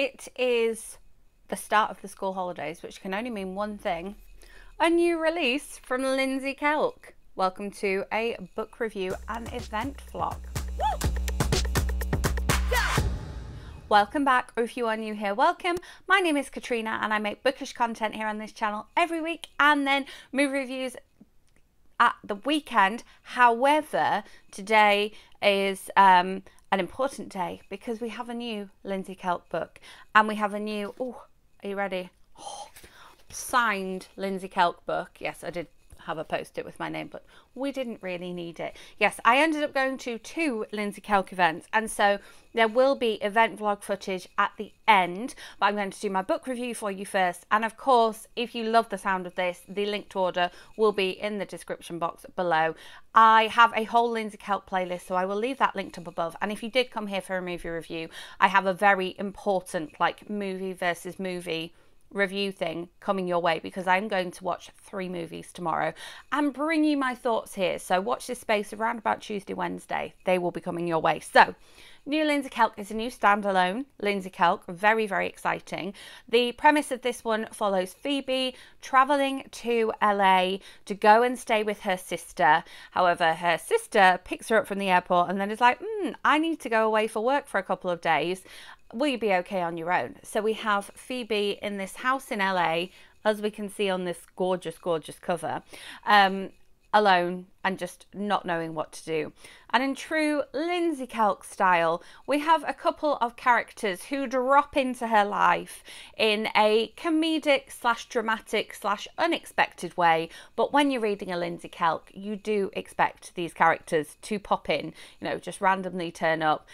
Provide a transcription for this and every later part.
it is the start of the school holidays, which can only mean one thing a new release from Lindsey Kelk. Welcome to a book review and event vlog. Welcome back, or if you are new here, welcome. My name is Catriona and I make bookish content here on this channel every week and then movie reviews at the weekend. However, today is um, an important day because we have a new Lindsey Kelk book and we have a new, oh, are you ready? Oh, signed Lindsey Kelk book. Yes, I did have a post-it with my name, but we didn't really need it. Yes, I ended up going to two Lindsey Kelk events, and so there will be event vlog footage at the end, but I'm going to do my book review for you first. And of course, if you love the sound of this, the link to order will be in the description box below. I have a whole Lindsey Kelk playlist, so I will leave that linked up above. And if you did come here for a movie review, I have a very important like movie versus movie review thing coming your way because I'm going to watch three movies tomorrow and bring you my thoughts here. So watch this space around about Tuesday, Wednesday. They will be coming your way. So New Lindsey Kelk is a new standalone Lindsey Kelk, very, very exciting. The premise of this one follows Phoebe traveling to LA to go and stay with her sister. However, her sister picks her up from the airport and then is like, hmm, I need to go away for work for a couple of days will you be okay on your own? So we have Phoebe in this house in LA, as we can see on this gorgeous, gorgeous cover, um, alone and just not knowing what to do. And in true Lindsey Kelk style, we have a couple of characters who drop into her life in a comedic slash dramatic slash unexpected way. But when you're reading a Lindsey Kelk, you do expect these characters to pop in, you know, just randomly turn up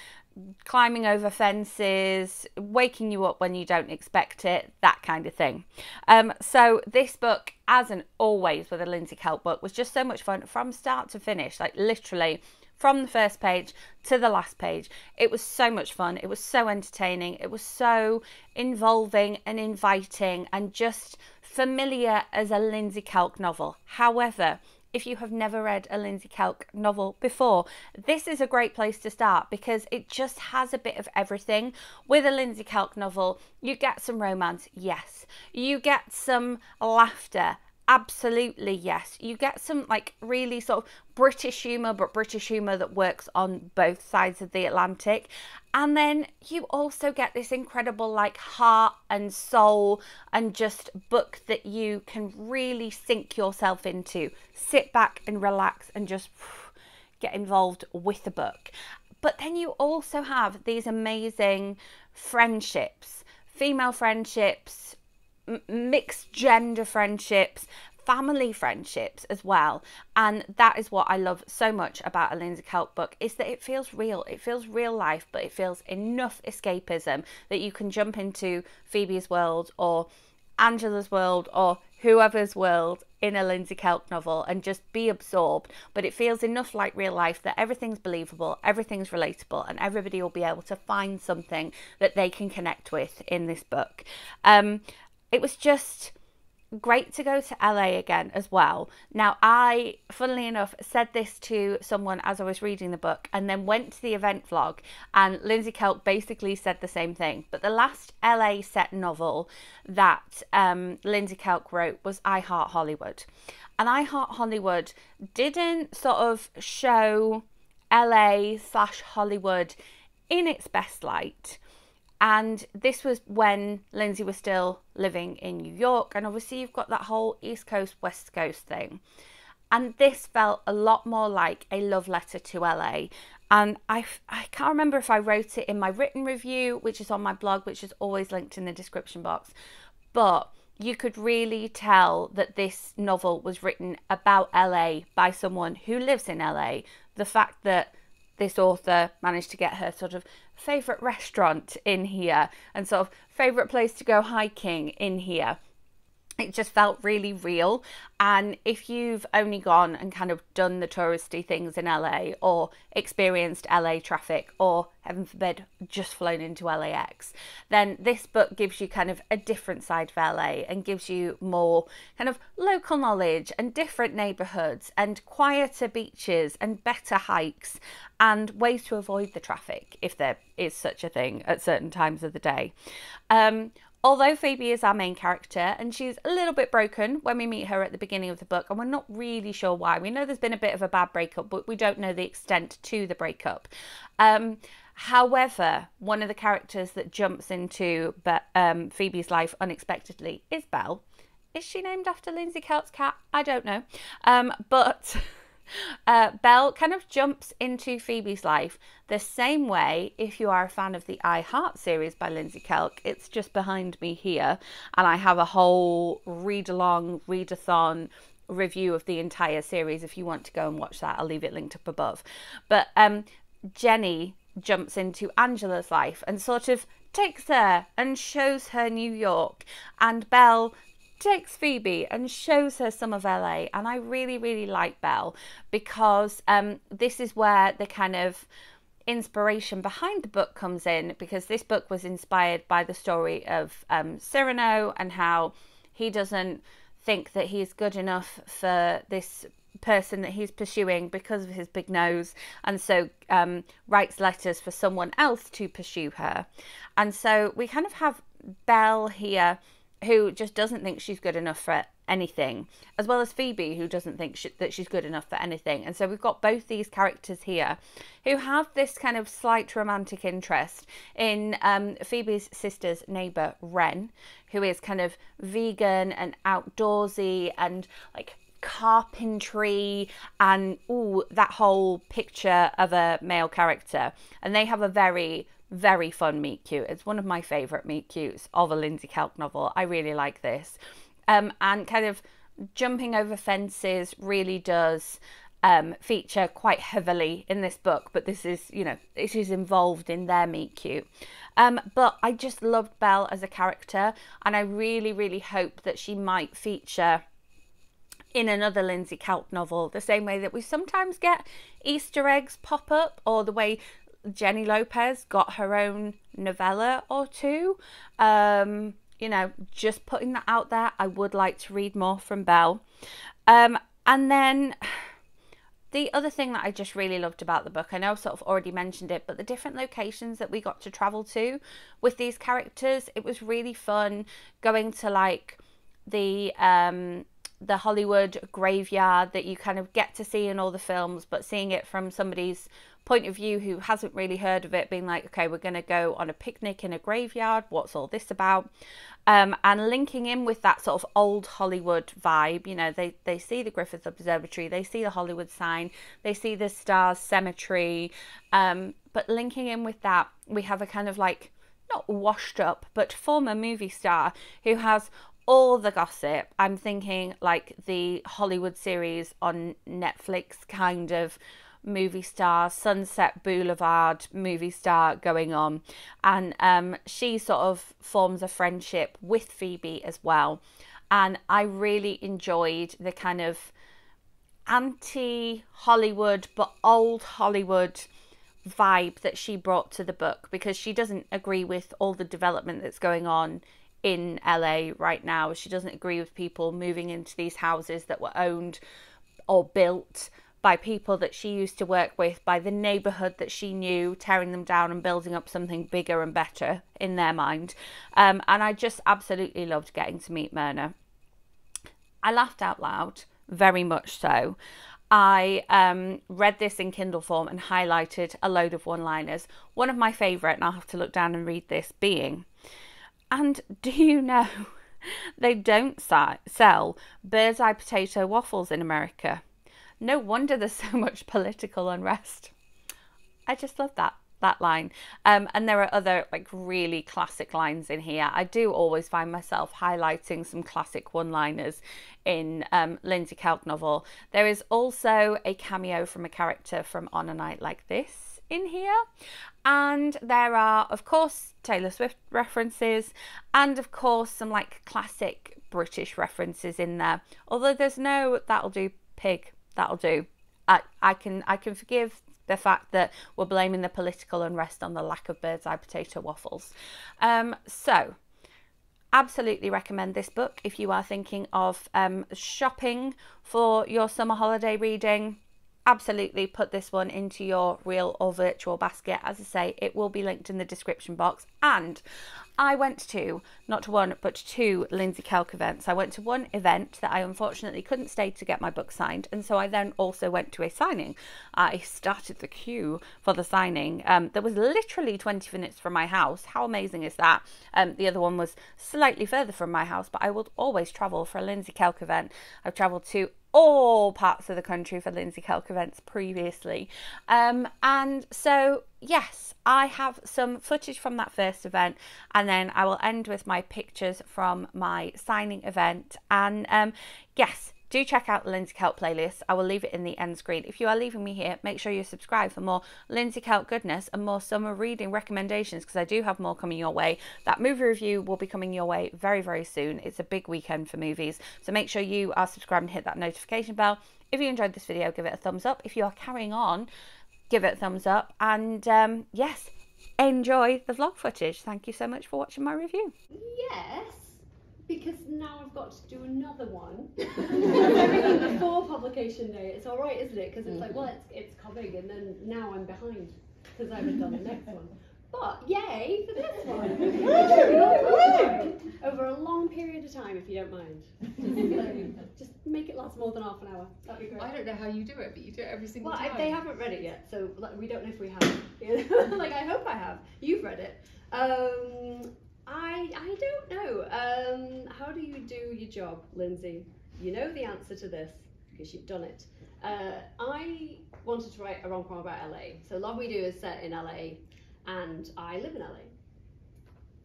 climbing over fences, waking you up when you don't expect it, that kind of thing. Um, so this book, as and always with a Lindsey Kelk book, was just so much fun from start to finish, like literally from the first page to the last page. It was so much fun. It was so entertaining. It was so involving and inviting and just familiar as a Lindsey Kelk novel. However, if you have never read a Lindsey Kelk novel before, this is a great place to start because it just has a bit of everything. With a Lindsey Kelk novel, you get some romance, yes. You get some laughter, absolutely yes. You get some like really sort of British humour, but British humour that works on both sides of the Atlantic. And then you also get this incredible, like, heart and soul and just book that you can really sink yourself into. Sit back and relax and just get involved with the book. But then you also have these amazing friendships, female friendships, mixed gender friendships, family friendships as well. And that is what I love so much about a Lindsey Kelk book is that it feels real. It feels real life, but it feels enough escapism that you can jump into Phoebe's world or Angela's world or whoever's world in a Lindsey Kelk novel and just be absorbed. But it feels enough like real life that everything's believable, everything's relatable, and everybody will be able to find something that they can connect with in this book. Um, it was just great to go to LA again as well. Now, I, funnily enough, said this to someone as I was reading the book and then went to the event vlog, and Lindsey Kelk basically said the same thing. But the last LA set novel that um, Lindsey Kelk wrote was I Heart Hollywood. And I Heart Hollywood didn't sort of show LA slash Hollywood in its best light and this was when Lindsey was still living in New York. And obviously, you've got that whole East Coast, West Coast thing. And this felt a lot more like a love letter to LA. And I, I can't remember if I wrote it in my written review, which is on my blog, which is always linked in the description box. But you could really tell that this novel was written about LA by someone who lives in LA. The fact that this author managed to get her sort of favourite restaurant in here and sort of favourite place to go hiking in here. It just felt really real. And if you've only gone and kind of done the touristy things in LA or experienced LA traffic or, heaven forbid, just flown into LAX, then this book gives you kind of a different side of LA and gives you more kind of local knowledge and different neighborhoods and quieter beaches and better hikes and ways to avoid the traffic if there is such a thing at certain times of the day. Um, Although Phoebe is our main character and she's a little bit broken when we meet her at the beginning of the book, and we're not really sure why. We know there's been a bit of a bad breakup, but we don't know the extent to the breakup. Um, however, one of the characters that jumps into um, Phoebe's life unexpectedly is Belle. Is she named after Lindsey Kelk's cat? I don't know. Um, but. Uh, Belle kind of jumps into Phoebe's life the same way if you are a fan of the I Heart series by Lindsey Kelk. It's just behind me here, and I have a whole read along, readathon review of the entire series if you want to go and watch that. I'll leave it linked up above. But um, Jenny jumps into Angela's life and sort of takes her and shows her New York, and Belle takes Phoebe and shows her some of LA. And I really, really like Belle because um, this is where the kind of inspiration behind the book comes in because this book was inspired by the story of um, Cyrano and how he doesn't think that he's good enough for this person that he's pursuing because of his big nose and so um, writes letters for someone else to pursue her and so we kind of have belle here who just doesn't think she's good enough for anything, as well as Phoebe, who doesn't think she, that she's good enough for anything. And so we've got both these characters here who have this kind of slight romantic interest in um, Phoebe's sister's neighbour, Wren, who is kind of vegan and outdoorsy and like carpentry and all that whole picture of a male character. And they have a very very fun meet cute. It's one of my favourite meet cutes of a Lindsey Kelk novel. I really like this. Um, and kind of jumping over fences really does um, feature quite heavily in this book, but this is, you know, this is involved in their meet cute. Um, but I just loved Belle as a character, and I really, really hope that she might feature in another Lindsey Kelk novel, the same way that we sometimes get Easter eggs pop up, or the way Jenny Lopez got her own novella or two. Um, you know, just putting that out there. I would like to read more from Belle. Um, and then the other thing that I just really loved about the book, I know I've sort of already mentioned it, but the different locations that we got to travel to with these characters, it was really fun going to like the um the Hollywood graveyard that you kind of get to see in all the films, but seeing it from somebody's point of view who hasn't really heard of it, being like, okay, we're going to go on a picnic in a graveyard. What's all this about? Um, and linking in with that sort of old Hollywood vibe. You know, they, they see the Griffith Observatory, they see the Hollywood sign, they see the Stars Cemetery. Um, but linking in with that, we have a kind of like, not washed up, but former movie star who has all the gossip. I'm thinking like the Hollywood series on Netflix kind of movie star, Sunset Boulevard movie star going on. And um, she sort of forms a friendship with Phoebe as well. And I really enjoyed the kind of anti Hollywood but old Hollywood vibe that she brought to the book because she doesn't agree with all the development that's going on in LA right now. She doesn't agree with people moving into these houses that were owned or built by people that she used to work with, by the neighborhood that she knew, tearing them down and building up something bigger and better in their mind. Um, and I just absolutely loved getting to meet Myrna. I laughed out loud, very much so. I um, read this in Kindle form and highlighted a load of one liners. One of my favourite, and I'll have to look down and read this, being, and do you know they don't sell bird's eye potato waffles in America? No wonder there's so much political unrest. I just love that that line. Um, and there are other like really classic lines in here. I do always find myself highlighting some classic one-liners in um, Lindsey Kelk novel. There is also a cameo from a character from On a Night Like This in here. And there are, of course, Taylor Swift references and, of course, some like classic British references in there. Although there's no that'll do pig, that'll do. I, I can I can forgive the fact that we're blaming the political unrest on the lack of bird's eye potato waffles. Um, so, absolutely recommend this book if you are thinking of um, shopping for your summer holiday reading. Absolutely put this one into your real or virtual basket. As I say, it will be linked in the description box. And I went to not one but two Lindsey Kelk events. I went to one event that I unfortunately couldn't stay to get my book signed, and so I then also went to a signing. I started the queue for the signing. Um, that was literally 20 minutes from my house. How amazing is that? Um, the other one was slightly further from my house, but I will always travel for a Lindsey Kelk event. I've travelled to all parts of the country for Lindsey Kelk events previously. Um, and so, yes, I have some footage from that first event, and then I will end with my pictures from my signing event. And um, yes, do check out the Lindsey Kelk playlist. I will leave it in the end screen. If you are leaving me here, make sure you subscribe for more Lindsey Kelk goodness and more summer reading recommendations because I do have more coming your way. That movie review will be coming your way very, very soon. It's a big weekend for movies. So make sure you are subscribed and hit that notification bell. If you enjoyed this video, give it a thumbs up. If you are carrying on, give it a thumbs up. And um, yes, enjoy the vlog footage. Thank you so much for watching my review. Yes because now I've got to do another one. Everything before publication day. It's all right, isn't it? Because it's like, well, it's, it's coming, and then now I'm behind because I haven't done the next one. But yay for this one! Over a long period of time, if you don't mind. Just, make it last more than half an hour. That'd be great. I don't know how you do it, but you do it every single well, time. I, they haven't read it yet, so like, we don't know if we have. like I hope I have. You've read it. Um, I I don't know. Um, how do you do your job, Lindsey? You know the answer to this because you've done it. Uh, I wanted to write a rom com about LA. So Love Me Do is set in LA, and I live in LA.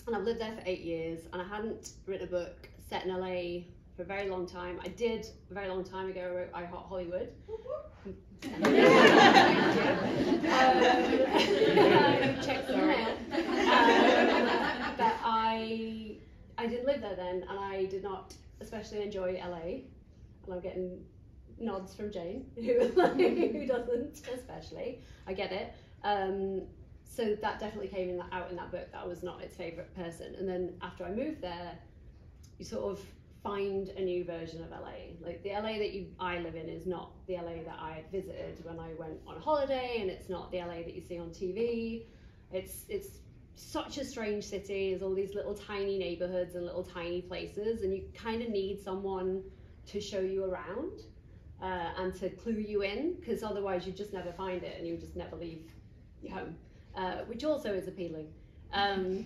And I've lived there for eight years, and I hadn't written a book set in LA for a very long time. I did a very long time ago. I wrote I Heart Hollywood. um, check the mail. I I didn't live there then, and I did not especially enjoy LA. And I'm getting nods from Jane, who who doesn't especially. I get it. Um, so that definitely came in that, out in that book that I was not its favourite person. And then after I moved there, you sort of find a new version of LA. Like the LA that you I live in is not the LA that I visited when I went on a holiday, and it's not the LA that you see on TV. It's it's such a strange city. There's all these little tiny neighborhoods and little tiny places, and you kind of need someone to show you around uh, and to clue you in, because otherwise you just never find it and you just never leave your home, uh, which also is appealing. Um,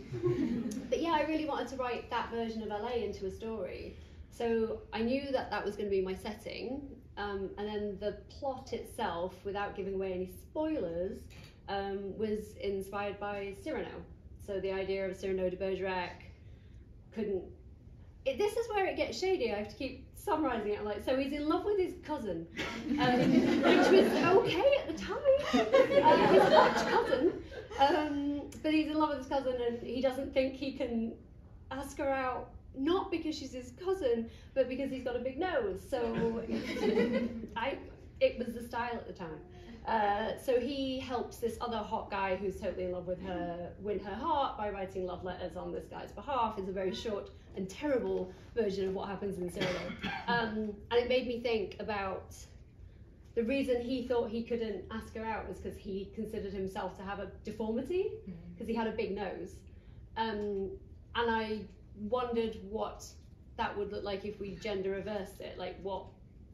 but yeah, I really wanted to write that version of LA into a story. So I knew that that was going to be my setting, um, and then the plot itself, without giving away any spoilers, um, was inspired by Cyrano. So the idea of Cyrano de Bergerac couldn't. It, this is where it gets shady. I have to keep summarizing it. Like, so he's in love with his cousin, um, which was okay at the time. Uh, his Dutch cousin, um, but he's in love with his cousin, and he doesn't think he can ask her out. Not because she's his cousin, but because he's got a big nose. So I, it was the style at the time. Uh, so he helps this other hot guy who's totally in love with her win her heart by writing love letters on this guy's behalf. It's a very short and terrible version of what happens in Cyrano. Um, and it made me think about the reason he thought he couldn't ask her out was because he considered himself to have a deformity because he had a big nose. Um, and I wondered what that would look like if we gender reversed it, like what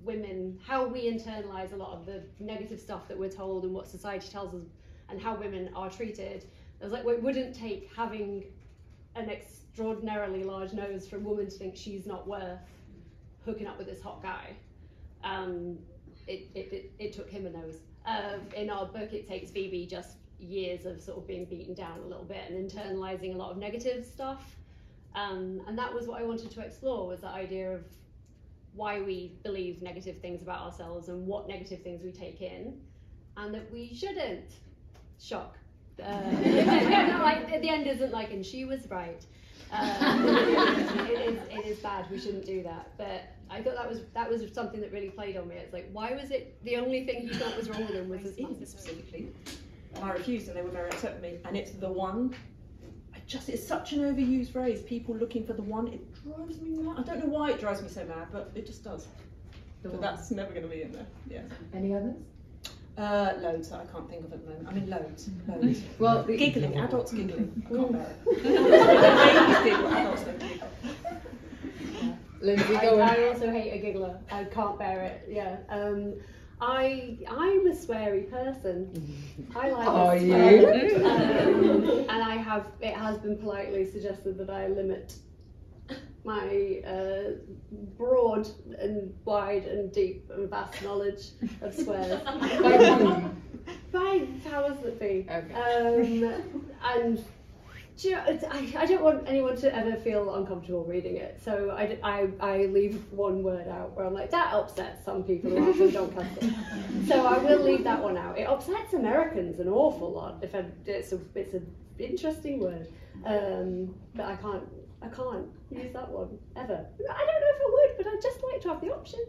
women, how we internalize a lot of the negative stuff that we're told and what society tells us and how women are treated. I was like, well, it wouldn't take having an extraordinarily large nose for a woman to think she's not worth hooking up with this hot guy. Um, it, it, it, it, took him a nose. Uh, in our book, it takes Phoebe just years of sort of being beaten down a little bit and internalizing a lot of negative stuff. Um, and that was what I wanted to explore was the idea of why we believe negative things about ourselves and what negative things we take in, and that we shouldn't shock. Uh, like the end isn't like, and she was right. Um, it, is, it is bad. We shouldn't do that. But I thought that was that was something that really played on me. It's like, why was it the only thing he thought was wrong with him was his specifically. And I refused, and they were very upset with me. And it's the one. I just it's such an overused phrase. People looking for the one. It drives me mad. I don't know why it drives me so mad, but it just does. But that's never going to be in there. Yeah. Any others? Uh, loads that I can't think of at the moment. I mean, loads, loads. Well, the, giggling, adults giggling. I can't bear it. Babies giggle, adults don't giggle. Lindsey, I, on. I also hate a giggler. I can't bear it. Yeah. Um, I I'm a sweary person. I like Are a you? Um, and I have it has been politely suggested that I limit my uh, broad and wide and deep and vast knowledge of swears By whom? by powers that be. Okay. Um, and do you know, I, I don't want anyone to ever feel uncomfortable reading it, so I, I, I leave one word out where I'm like, that upsets some people who actually don't custom. So I will leave that one out. It upsets Americans an awful lot. If I, it's a it's an interesting word, um, but I can't I can't use that one ever. I don't know if I would, but I'd just like to have the option.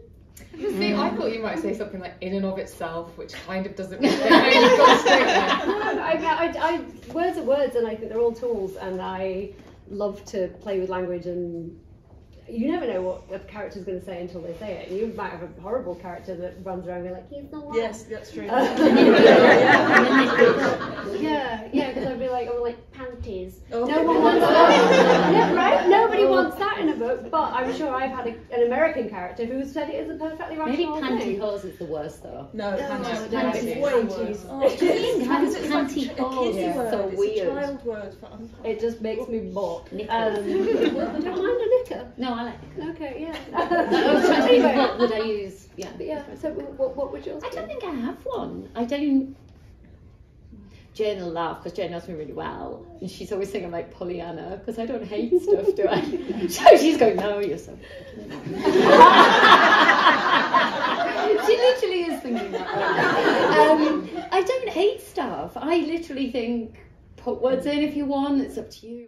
See, I thought you might say something like in and of itself, which kind of doesn't make sense. You've gone straight there. No, I, I, I, words are words, and I think they're all tools, and I love to play with language. And you never know what a character's going to say until they say it. And you might have a horrible character that runs around being like, "He's the one." Yes, that's true. yeah, yeah, because I'd be like, "I'm like panties." Oh. No one wants that, yeah, right? Nobody wants that in a book. But I'm sure I've had a, an American character who said it is a perfectly Maybe rational thing. pantyhose is the worst though. No, No, panties. no, panties is way way too- worse. Oh, Because Because it's like panty a hose is word. so it's weird. a child word for It just makes me balk. Um, I don't mind a knicker. No, I like it. Okay, yeah. I was trying to think what would I use? Yeah. but yeah. So what, what would yours I don't think I have one. I don't. Jane will laugh because Jane knows me really well, and she's always saying I'm like Pollyanna because I don't hate stuff, do I? So she's going, no, you're so. she literally is thinking that. Um, I don't hate stuff. I literally think put words in if you want. It's up to you.